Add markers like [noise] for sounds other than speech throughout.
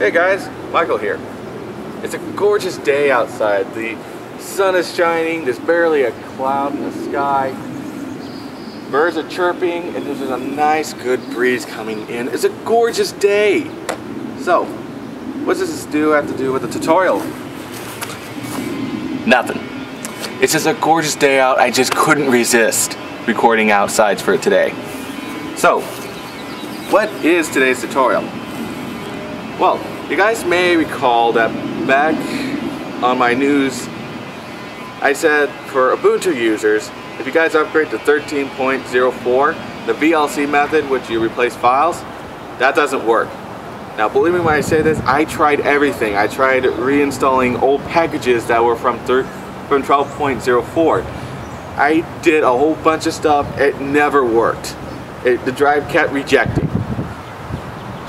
Hey guys, Michael here. It's a gorgeous day outside. The sun is shining, there's barely a cloud in the sky. Birds are chirping, and there's a nice good breeze coming in. It's a gorgeous day. So, what does this do have to do with the tutorial? Nothing. It's just a gorgeous day out. I just couldn't resist recording outside for today. So, what is today's tutorial? Well, you guys may recall that back on my news, I said for Ubuntu users, if you guys upgrade to 13.04, the VLC method, which you replace files, that doesn't work. Now believe me when I say this, I tried everything. I tried reinstalling old packages that were from, from 12.04. I did a whole bunch of stuff, it never worked. It, the drive kept rejecting.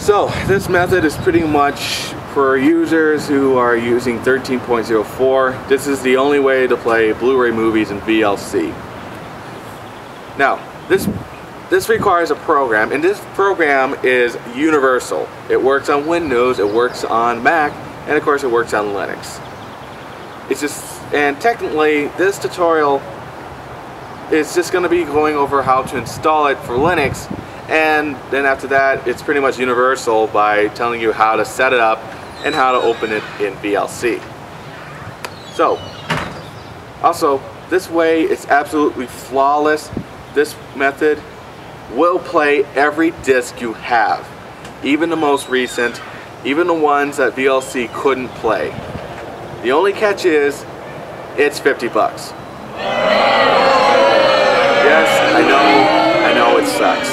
So this method is pretty much for users who are using 13.04. This is the only way to play Blu-ray movies in VLC. Now, this this requires a program, and this program is universal. It works on Windows, it works on Mac, and of course it works on Linux. It's just, and technically this tutorial is just going to be going over how to install it for Linux and then after that it's pretty much universal by telling you how to set it up and how to open it in VLC. So, also this way it's absolutely flawless. This method will play every disc you have, even the most recent, even the ones that VLC couldn't play. The only catch is, it's 50 bucks. Yes, I know, I know it sucks.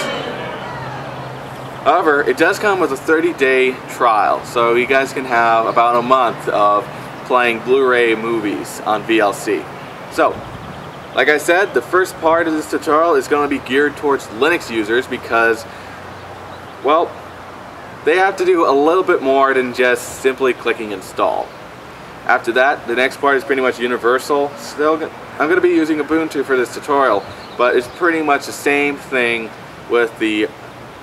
However, it does come with a 30-day trial, so you guys can have about a month of playing Blu-ray movies on VLC. So, like I said, the first part of this tutorial is going to be geared towards Linux users because, well, they have to do a little bit more than just simply clicking install. After that, the next part is pretty much universal. Still, I'm going to be using Ubuntu for this tutorial, but it's pretty much the same thing with the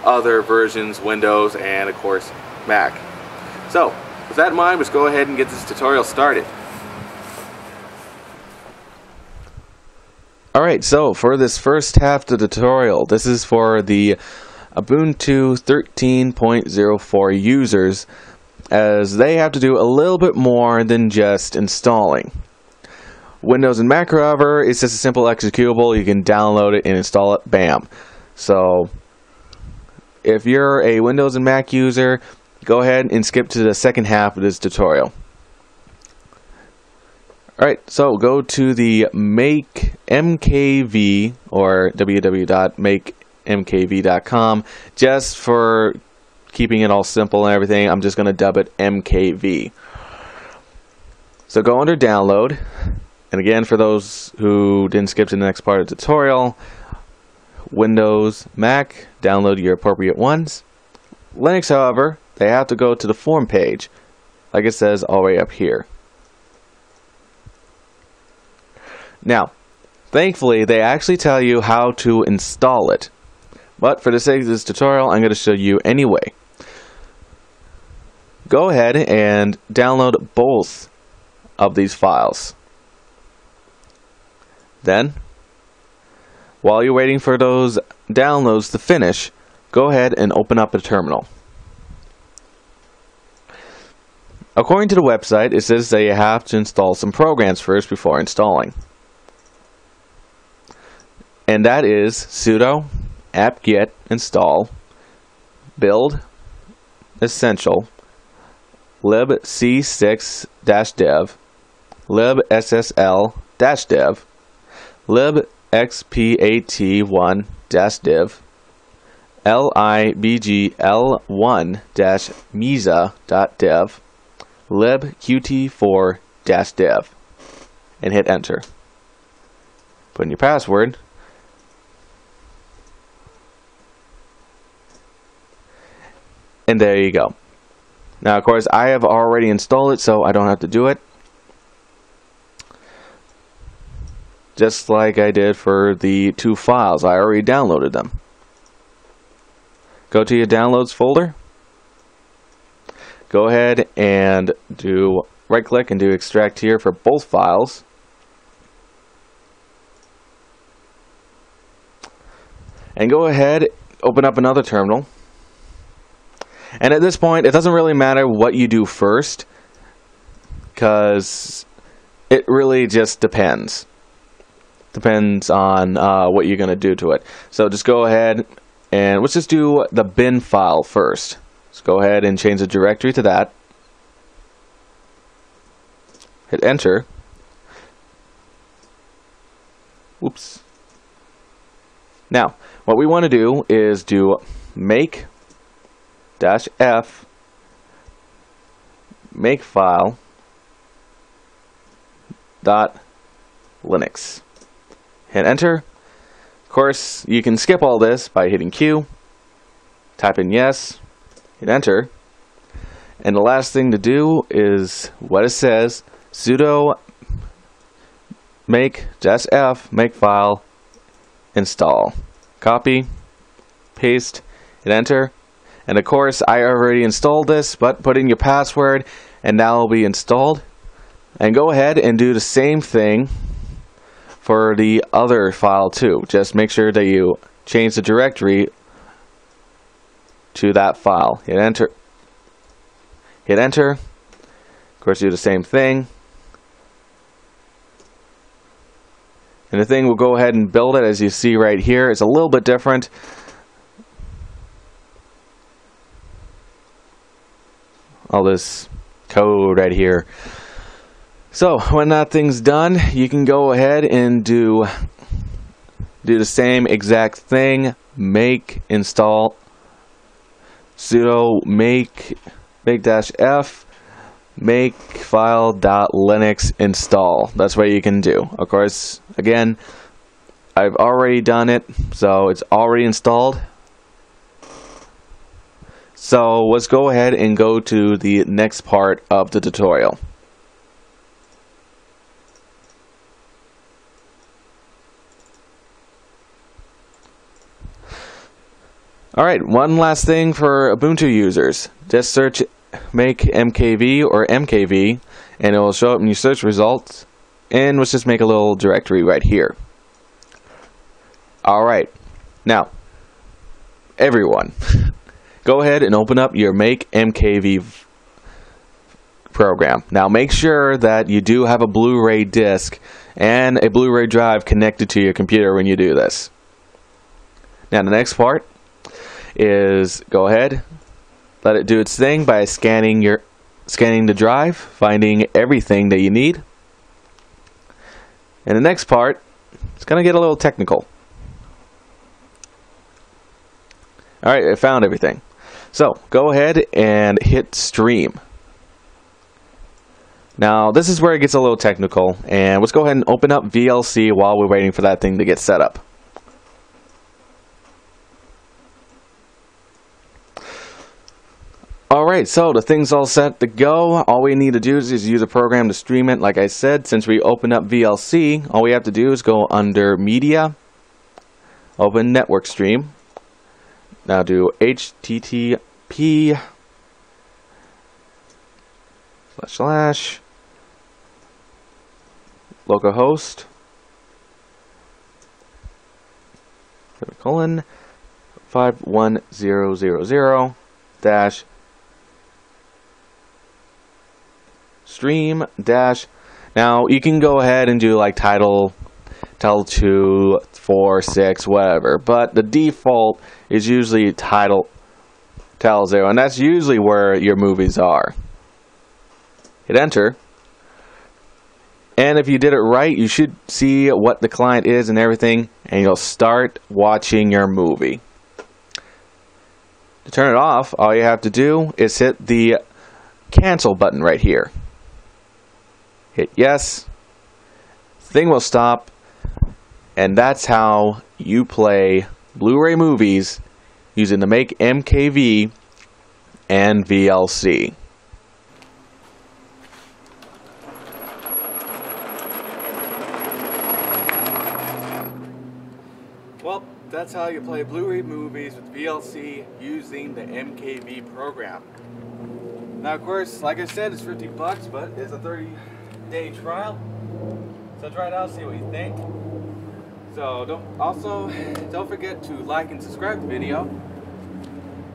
other versions, Windows, and of course Mac. So, with that in mind, let's go ahead and get this tutorial started. Alright, so for this first half of the tutorial, this is for the Ubuntu 13.04 users, as they have to do a little bit more than just installing. Windows and Mac, however, it's just a simple executable. You can download it and install it, bam. So, if you're a Windows and Mac user, go ahead and skip to the second half of this tutorial. Alright, so go to the Make MKV or www.makemkv.com just for keeping it all simple and everything. I'm just going to dub it MKV. So go under download. And again, for those who didn't skip to the next part of the tutorial, Windows, Mac, download your appropriate ones. Linux, however, they have to go to the form page, like it says all the way up here. Now, thankfully, they actually tell you how to install it. But for the sake of this tutorial, I'm going to show you anyway. Go ahead and download both of these files. Then, while you're waiting for those downloads to finish, go ahead and open up a terminal. According to the website, it says that you have to install some programs first before installing. And that is sudo apt-get install build essential libc6-dev libssl-dev lib expat1-dev libgl1-mesa-dev libqt4-dev and hit enter. Put in your password. And there you go. Now, of course, I have already installed it, so I don't have to do it. Just like I did for the two files. I already downloaded them. Go to your downloads folder. go ahead and do right click and do extract here for both files. And go ahead, open up another terminal. And at this point, it doesn't really matter what you do first, because it really just depends. Depends on uh, what you're going to do to it. So just go ahead and let's just do the bin file first. Let's go ahead and change the directory to that. Hit enter. Whoops. Now, what we want to do is do make dash f make file dot linux. Hit enter. Of course, you can skip all this by hitting Q, type in yes, hit enter, and the last thing to do is what it says. Sudo make just f make file install. Copy paste hit enter. And of course I already installed this but put in your password and now it'll be installed. And go ahead and do the same thing for the other file too just make sure that you change the directory to that file hit enter hit enter of course do the same thing And the thing will go ahead and build it as you see right here. It's a little bit different. All this code right here. So when that thing's done, you can go ahead and do do the same exact thing. Make install. Sudo make make dash f make file dot linux install. That's what you can do. Of course again I've already done it so it's already installed. So let's go ahead and go to the next part of the tutorial Alright, one last thing for Ubuntu users. Just search make MKV or MKV and it will show up in your search results. And let's just make a little directory right here. Alright now everyone [laughs] go ahead and open up your make MKV program. Now make sure that you do have a blu-ray disc and a blu-ray drive connected to your computer when you do this. Now the next part is go ahead let it do its thing by scanning your scanning the drive, finding everything that you need. And the next part, it's going to get a little technical. Alright, I found everything. So, go ahead and hit stream. Now, this is where it gets a little technical, and let's go ahead and open up VLC while we're waiting for that thing to get set up. Alright, so the thing's all set to go. All we need to do is use a program to stream it. Like I said, since we opened up VLC, all we have to do is go under Media, open Network Stream. Now do HTTP slash slash localhost colon 51000 dash stream dash. Now you can go ahead and do like title, title two, four, six, whatever. But the default is usually title, title zero, and that's usually where your movies are. Hit enter. And if you did it right, you should see what the client is and everything, and you'll start watching your movie. To turn it off, all you have to do is hit the cancel button right here hit yes, thing will stop, and that's how you play Blu-ray movies using the Make MKV and VLC. Well, that's how you play Blu-ray movies with VLC using the MKV program. Now, of course, like I said, it's 50 bucks, but it's a 30 day trial. So try it out, see what you think. So don't also don't forget to like and subscribe the video.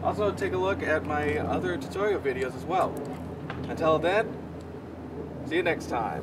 Also take a look at my other tutorial videos as well. Until then, see you next time.